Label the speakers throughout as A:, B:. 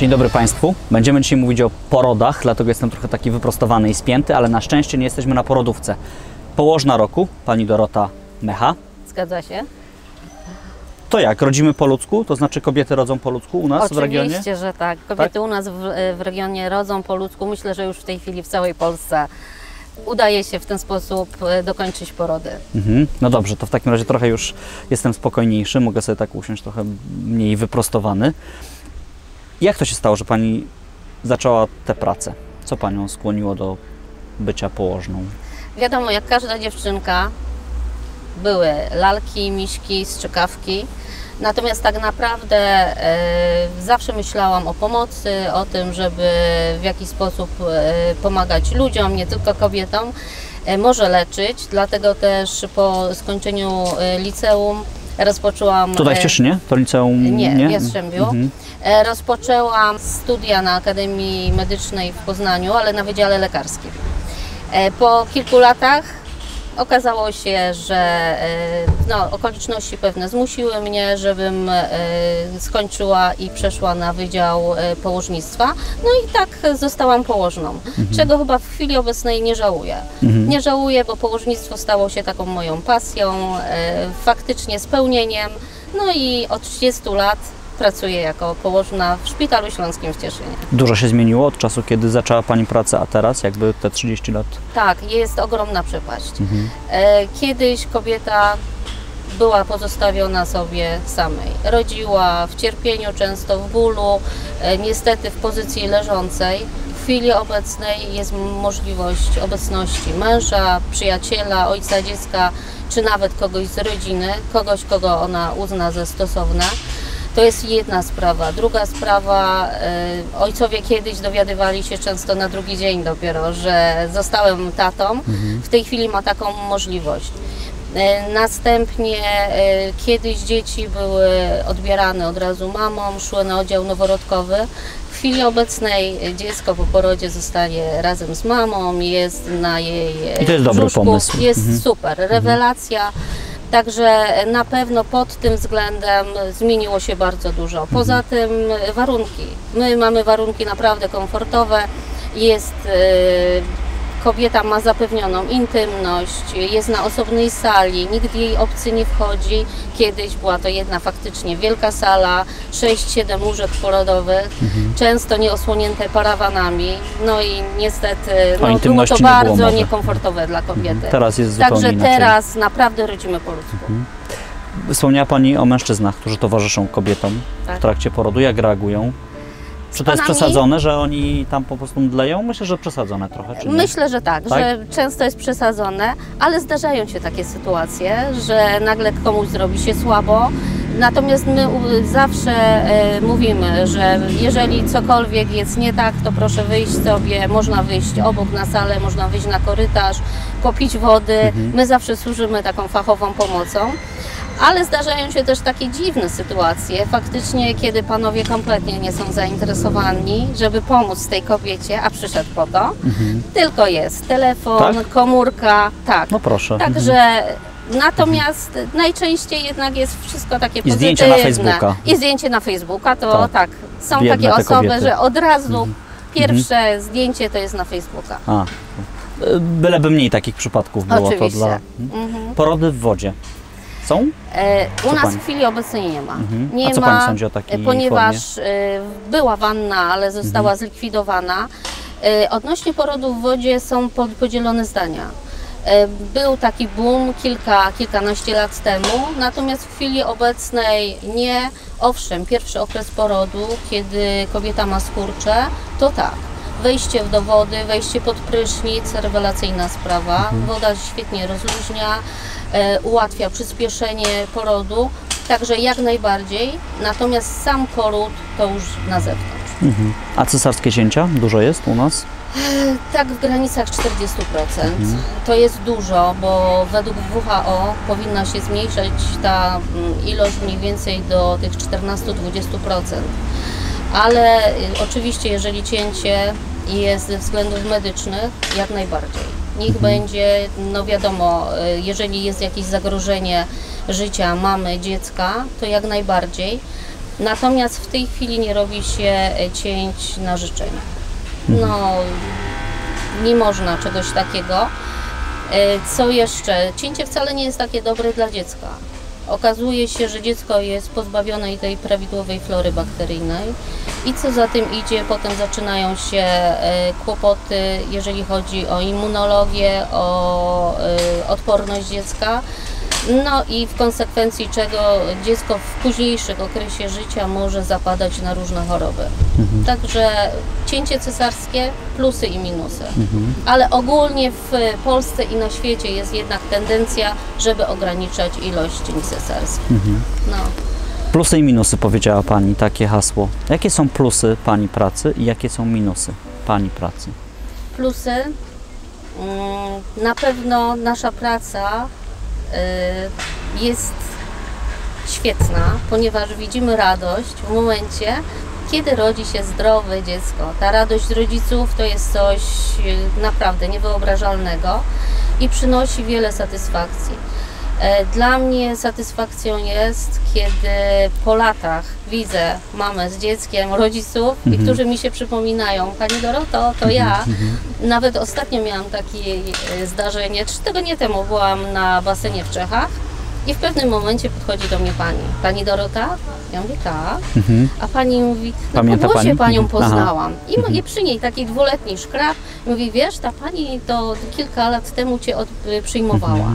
A: Dzień dobry Państwu. Będziemy dzisiaj mówić o porodach, dlatego jestem trochę taki wyprostowany i spięty, ale na szczęście nie jesteśmy na porodówce. Położna roku, pani Dorota Mecha.
B: Zgadza się?
A: To jak, rodzimy po ludzku? To znaczy kobiety rodzą po ludzku u nas w regionie?
B: Oczywiście, że tak. Kobiety u nas w, w regionie rodzą po ludzku. Myślę, że już w tej chwili w całej Polsce udaje się w ten sposób e, dokończyć porody.
A: Mhm. No dobrze, to w takim razie trochę już jestem spokojniejszy, mogę sobie tak usiąść trochę mniej wyprostowany. Jak to się stało, że pani zaczęła tę pracę? Co panią skłoniło do bycia położną?
B: Wiadomo, jak każda dziewczynka, były lalki, miśki, strzykawki. Natomiast tak naprawdę e, zawsze myślałam o pomocy, o tym, żeby w jakiś sposób e, pomagać ludziom, nie tylko kobietom, e, może leczyć. Dlatego też po skończeniu liceum rozpoczęłam.
A: Tutaj w
B: e,
A: Cieszynie? To liceum?
B: nie,
A: nie?
B: w Jastrzębiu.
A: Mhm.
B: E, Rozpoczęłam studia na Akademii Medycznej w Poznaniu, ale na Wydziale Lekarskim. E, Po kilku latach okazało się, że e, no, okoliczności pewne zmusiły mnie, żebym e, skończyła i przeszła na Wydział e, Położnictwa. No i tak zostałam położną, czego chyba w chwili obecnej nie żałuję. Nie żałuję, bo położnictwo stało się taką moją pasją, faktycznie spełnieniem. No i od 30 lat pracuję jako położna w Szpitalu Śląskim w Cieszynie.
A: Dużo się zmieniło od czasu, kiedy zaczęła pani pracę, a teraz jakby te 30 lat?
B: Tak, jest ogromna przepaść. E, Kiedyś kobieta była pozostawiona sobie samej. Rodziła w cierpieniu, często w bólu, e, niestety w pozycji leżącej. W chwili obecnej jest możliwość obecności męża, przyjaciela, ojca dziecka, czy nawet kogoś z rodziny, kogoś, kogo ona uzna za stosowne. To jest jedna sprawa. Druga sprawa, e, ojcowie kiedyś dowiadywali się często na drugi dzień dopiero, że zostałem tatą. W tej chwili ma taką możliwość. E, Następnie e, kiedyś dzieci były odbierane od razu mamą, szły na oddział noworodkowy. W chwili obecnej dziecko po porodzie zostaje razem z mamą, jest na jej
A: I to jest dobry pomysł.
B: Jest
A: Mhm.
B: super, rewelacja. Także na pewno pod tym względem zmieniło się bardzo dużo. Poza tym e, warunki. My mamy warunki naprawdę komfortowe. Jest e, kobieta ma zapewnioną intymność, jest na osobnej sali, nikt jej obcy nie wchodzi. Kiedyś była to jedna faktycznie wielka sala, 6-7 łóżek porodowych, często nieosłonięte parawanami. No i niestety no, było to
A: było
B: bardzo
A: mowy.
B: niekomfortowe dla kobiety.
A: Teraz jest zupełnie
B: Także
A: inaczej.
B: teraz naprawdę rodzimy po ludzku.
A: Wspomniała Pani o mężczyznach, którzy towarzyszą kobietom
B: Tak.
A: w trakcie porodu. Jak reagują? Czy to jest przesadzone, że oni tam po prostu mdleją? Myślę, że przesadzone trochę, czy nie?
B: Myślę, że tak,
A: Tak?
B: że często jest przesadzone, ale zdarzają się takie sytuacje, że nagle komuś zrobi się słabo. Natomiast my zawsze e, mówimy, że jeżeli cokolwiek jest nie tak, to proszę wyjść sobie, można wyjść obok na salę, można wyjść na korytarz, popić wody.
A: Mhm.
B: My zawsze służymy taką fachową pomocą. Ale zdarzają się też takie dziwne sytuacje, faktycznie, kiedy panowie kompletnie nie są zainteresowani, żeby pomóc tej kobiecie, a przyszedł po to. Tylko jest telefon,
A: Mhm. Tak?
B: komórka, tak.
A: No proszę.
B: Także natomiast najczęściej jednak jest wszystko takie
A: I
B: pozytywne.
A: zdjęcia na Facebooka.
B: I zdjęcie na Facebooka, to
A: Tak.
B: tak. Są
A: Biedne
B: takie osoby,
A: kobiety.
B: że od razu pierwsze zdjęcie to jest na Facebooka.
A: A, y, byleby mniej takich przypadków było
B: Oczywiście.
A: to dla...
B: Mhm.
A: Porody w wodzie są?
B: E, u
A: Co
B: nas
A: pani?
B: w chwili obecnej nie ma.
A: Mhm.
B: Nie
A: A co
B: ma,
A: pani sądzi o takiej
B: ponieważ e, była wanna, ale została
A: Mhm.
B: zlikwidowana. E, Odnośnie porodów w wodzie są pod- podzielone zdania. E, Był taki boom kilka, kilkanaście lat temu, natomiast w chwili obecnej nie. Owszem, pierwszy okres porodu, kiedy kobieta ma skurcze, to tak. Wejście do wody, wejście pod prysznic, rewelacyjna sprawa. Woda świetnie rozluźnia, ułatwia przyspieszenie porodu, także jak najbardziej. Natomiast sam poród to już na zewnątrz.
A: Mhm. A cesarskie cięcia? Dużo jest u nas?
B: Tak w granicach 40%. To jest dużo, bo według WHO powinna się zmniejszyć ta mm, ilość mniej więcej do tych 14-20%. Ale y, oczywiście, jeżeli cięcie jest ze względów medycznych, jak najbardziej. Niech będzie, no wiadomo, y, jeżeli jest jakieś zagrożenie życia mamy, dziecka, to jak najbardziej. Natomiast w tej chwili nie robi się e, cięć na życzenie. No, nie można czegoś takiego. E, Co jeszcze? Cięcie wcale nie jest takie dobre dla dziecka. Okazuje się, że dziecko jest pozbawione tej prawidłowej flory bakteryjnej i co za tym idzie, potem zaczynają się e, kłopoty, jeżeli chodzi o immunologię, o e, odporność dziecka. No i w konsekwencji czego dziecko w późniejszych okresie życia może zapadać na różne choroby. Także cięcie cesarskie, plusy i minusy. Ale ogólnie w Polsce i na świecie jest jednak tendencja, żeby ograniczać ilość cięć cesarskich. No.
A: Plusy i minusy powiedziała Pani, takie hasło. Jakie są plusy Pani pracy i jakie są minusy Pani pracy?
B: Plusy. mm, Na pewno nasza praca jest świetna, ponieważ widzimy radość w momencie, kiedy rodzi się zdrowe dziecko. Ta radość rodziców to jest coś y, naprawdę niewyobrażalnego i przynosi wiele satysfakcji. E, Dla mnie satysfakcją jest, kiedy po latach widzę mamę z dzieckiem, rodziców, i którzy mi się przypominają, Pani Doroto, to ja. Nawet ostatnio miałam takie e, zdarzenie, trzy tygodnie temu byłam na basenie w Czechach i w pewnym momencie podchodzi do mnie pani. Pani Dorota? Ja mówię tak. A pani mówi, no
A: Pamięta
B: po głosie
A: pani?
B: panią
A: Mhm.
B: Poznałam. I, mo- I przy niej taki dwuletni szkrab. Mówi, wiesz, ta pani to kilka lat temu cię od, y, przyjmowała.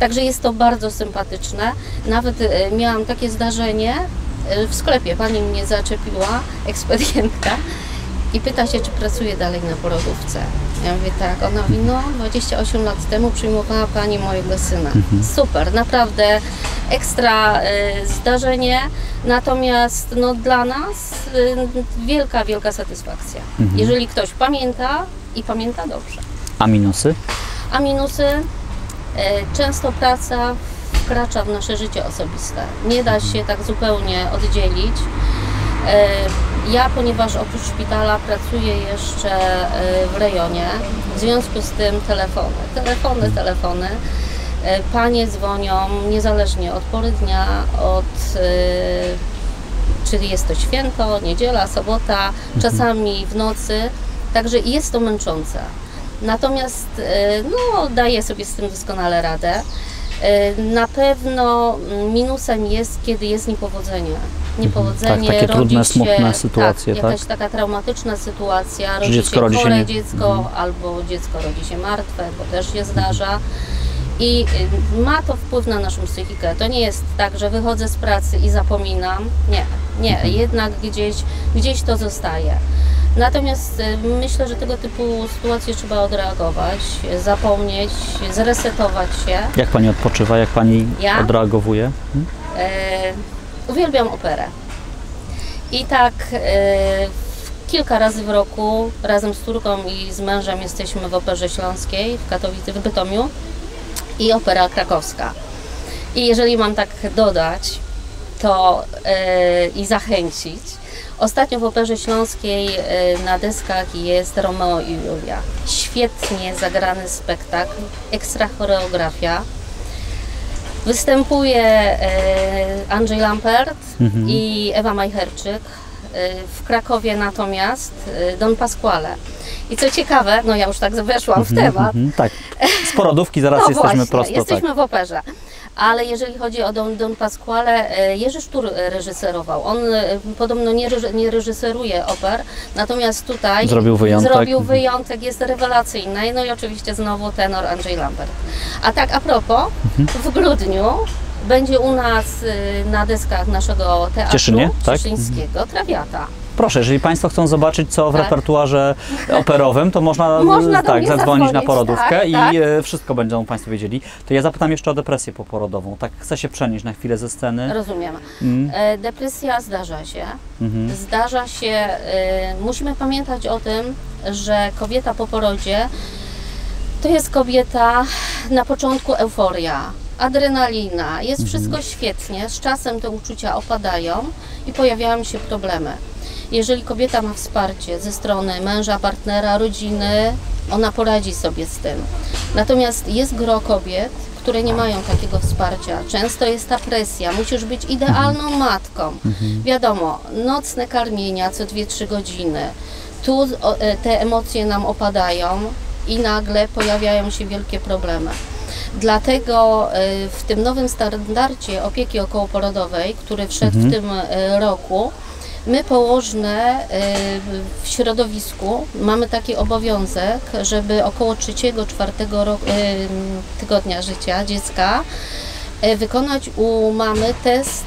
B: Także jest to bardzo sympatyczne. Nawet y, miałam takie zdarzenie y, w sklepie. Pani mnie zaczepiła, ekspedientka. I pyta się, czy pracuje dalej na porodówce. Ja mówię tak, ona mówi, no 28 lat temu przyjmowała Pani mojego syna. Super, naprawdę ekstra y, zdarzenie, natomiast no, dla nas y, wielka, wielka satysfakcja. Jeżeli ktoś pamięta i pamięta dobrze.
A: A minusy?
B: A minusy? E, Często praca wkracza w nasze życie osobiste. Nie da się tak zupełnie oddzielić. E, Ja, ponieważ oprócz szpitala pracuję jeszcze e, w rejonie, w związku z tym telefony, telefony, telefony. E, Panie dzwonią niezależnie od pory dnia, od czyli jest to święto, niedziela, sobota, czasami w nocy, także jest to męczące. Natomiast no, daję sobie z tym doskonale radę. Na pewno minusem jest, kiedy jest niepowodzenie. Niepowodzenie,
A: Tak, takie
B: rodzi
A: trudne,
B: się,
A: smutne sytuacje,
B: tak?
A: tak?
B: Jakaś taka traumatyczna sytuacja, rodzi
A: dziecko
B: się
A: rodzi się
B: chore
A: nie-
B: dziecko,
A: Mhm.
B: albo dziecko rodzi się martwe, bo też się zdarza. I y, ma to wpływ na naszą psychikę. To nie jest tak, że wychodzę z pracy i zapominam. Nie, nie,
A: Mhm.
B: jednak gdzieś, gdzieś to zostaje. Natomiast y, myślę, że tego typu sytuacje trzeba odreagować, zapomnieć, zresetować się.
A: Jak Pani odpoczywa? Jak Pani
B: Ja?
A: odreagowuje?
B: E, uwielbiam operę. I tak e, kilka razy w roku razem z córką i z mężem jesteśmy w Operze Śląskiej w Katowicy, w Bytomiu i Opera Krakowska. I jeżeli mam tak dodać to e, i zachęcić, ostatnio w Operze Śląskiej e, na deskach jest Romeo i Julia. Świetnie zagrany spektakl, ekstra choreografia. Występuje e, Andrzej Lampert
A: Mhm.
B: i Ewa Majcherczyk. E, W Krakowie natomiast e, Don Pasquale. I co ciekawe, no ja już tak weszłam w temat,
A: Mhm, tak. Z porodówki zaraz
B: no
A: jesteśmy
B: właśnie,
A: prosto.
B: jesteśmy
A: tak.
B: w operze. Ale jeżeli chodzi o Don, Don Pasquale, e, Jerzy Sztur e, reżyserował. On e, podobno nie, nie reżyseruje oper, natomiast tutaj
A: Zrobił wyjątek.
B: zrobił wyjątek, jest rewelacyjny. No i oczywiście znowu tenor Andrzej Lambert. A tak a propos,
A: Mhm.
B: w grudniu będzie u nas e, na deskach naszego teatru
A: Cieszynie, tak?
B: Cieszyńskiego Trawiata.
A: Proszę, jeżeli Państwo chcą zobaczyć, co w
B: Tak.
A: repertuarze operowym, to można,
B: Można
A: tak, zadzwonić na porodówkę
B: tak,
A: i
B: tak.
A: e, wszystko będą Państwo wiedzieli. To ja zapytam jeszcze o depresję poporodową. Tak, chcę się przenieść na chwilę ze sceny.
B: Rozumiem.
A: Mm,
B: E, Depresja zdarza się.
A: mhm.
B: Zdarza się, y, musimy pamiętać o tym, że kobieta po porodzie to jest kobieta na początku euforia, adrenalina, jest wszystko świetnie, z czasem te uczucia opadają i pojawiają się problemy. Jeżeli kobieta ma wsparcie ze strony męża, partnera, rodziny, ona poradzi sobie z tym. Natomiast jest gro kobiet, które nie mają takiego wsparcia. Często jest ta presja, musisz być idealną matką. Wiadomo, nocne karmienia co 2-3 godziny. Tu e, te emocje nam opadają i nagle pojawiają się wielkie problemy. Dlatego e, w tym nowym standardzie opieki okołoporodowej, który wszedł w tym e, roku, my położne e, w środowisku mamy taki obowiązek, żeby około 3-4 roku, e, tygodnia życia dziecka wykonać u mamy test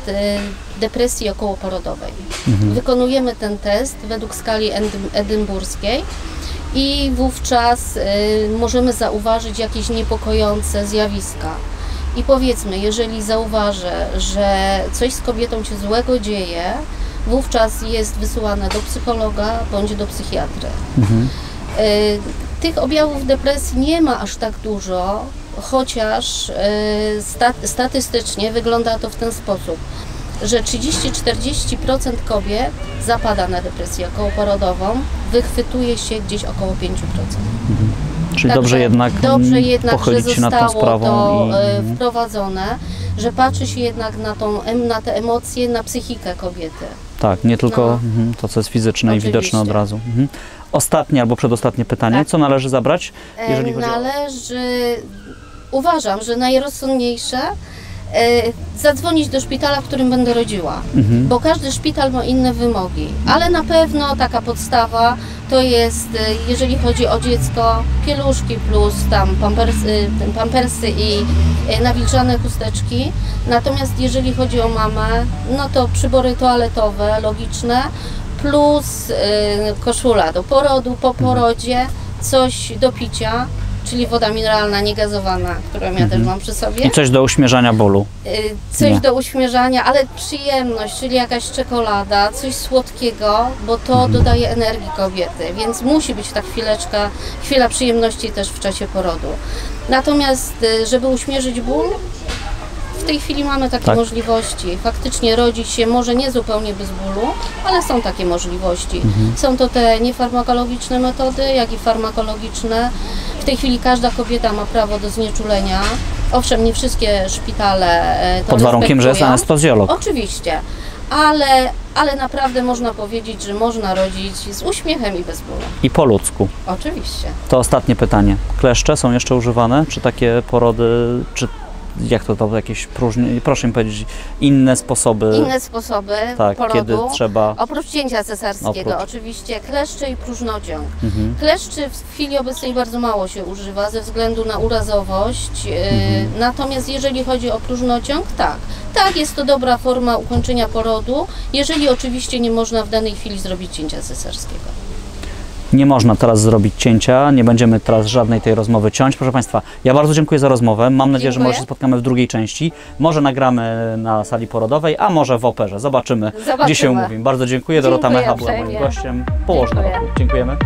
B: depresji okołoporodowej. Wykonujemy ten test według skali edynburskiej i wówczas y, możemy zauważyć jakieś niepokojące zjawiska. I powiedzmy, jeżeli zauważę, że coś z kobietą się złego dzieje, wówczas jest wysyłane do psychologa bądź do psychiatry. Y, Tych objawów depresji nie ma aż tak dużo, chociaż y, sta- statystycznie wygląda to w ten sposób, że 30-40% kobiet zapada na depresję okołoporodową, wychwytuje się gdzieś około 5%.
A: Czyli
B: Także
A: dobrze jednak
B: dobrze jednak, że
A: pochylić się nad tą
B: zostało
A: sprawą
B: to
A: i
B: e,
A: mhm.
B: wprowadzone, że patrzy się jednak na, tą, na te emocje, na psychikę kobiety.
A: tak, nie tylko
B: No.
A: mhm, to, co jest fizyczne i
B: Oczywiście.
A: widoczne od razu. Mhm. Ostatnie albo przedostatnie pytanie,
B: Tak.
A: co należy zabrać,
B: E,
A: jeżeli chodzi o...
B: Należy, uważam, że najrozsądniejsze zadzwonić do szpitala, w którym będę rodziła,
A: Mhm.
B: bo każdy szpital ma inne wymogi, ale na pewno taka podstawa to jest, e, jeżeli chodzi o dziecko, pieluszki plus tam pampersy, pampersy i nawilżane chusteczki, natomiast jeżeli chodzi o mamę, no to przybory toaletowe, logiczne, plus koszula do porodu, po porodzie, coś do picia, czyli woda mineralna niegazowana, którą ja też mam przy sobie.
A: I coś do uśmierzania bólu.
B: Y, coś
A: Nie.
B: do uśmierzania, ale przyjemność, czyli jakaś czekolada, coś słodkiego, bo to
A: Mhm.
B: dodaje energii kobiety, więc musi być ta chwileczka, chwila przyjemności też w czasie porodu. Natomiast, y, żeby uśmierzyć ból, tej chwili mamy takie
A: Tak.
B: możliwości. Faktycznie rodzić się może nie zupełnie bez bólu, ale są takie możliwości.
A: Mhm.
B: Są to te niefarmakologiczne metody, jak i farmakologiczne. W tej chwili każda kobieta ma prawo do znieczulenia. Owszem, nie wszystkie szpitale e, to
A: Pod warunkiem, że jest anestezjolog.
B: Oczywiście, ale, ale naprawdę można powiedzieć, że można rodzić z uśmiechem i bez bólu.
A: I po ludzku.
B: Oczywiście.
A: To ostatnie pytanie. Kleszcze są jeszcze używane? Czy takie porody, czy jak to, to jakieś próżnie, proszę mi powiedzieć, inne sposoby,
B: Inne sposoby
A: tak,
B: porodu.
A: kiedy trzeba...
B: Oprócz cięcia cesarskiego,
A: Oprócz.
B: oczywiście kleszcze i próżnociąg.
A: Mhm.
B: Kleszczy w chwili obecnej bardzo mało się używa ze względu na urazowość. yy,
A: Mhm.
B: Natomiast jeżeli chodzi o próżnociąg, tak. Tak, jest to dobra forma ukończenia porodu, jeżeli oczywiście nie można w danej chwili zrobić cięcia cesarskiego.
A: Nie można teraz zrobić cięcia, nie będziemy teraz żadnej tej rozmowy ciąć. Proszę Państwa, ja bardzo dziękuję za rozmowę. Mam nadzieję, że może się spotkamy w drugiej części. Może nagramy na sali porodowej, a może w operze. Zobaczymy,
B: Zobaczymy.
A: gdzie się umówimy. Bardzo dziękuję. Dorota
B: Dziękuję
A: Mecha była moim gościem. Położna
B: Dziękuję.
A: Dziękujemy.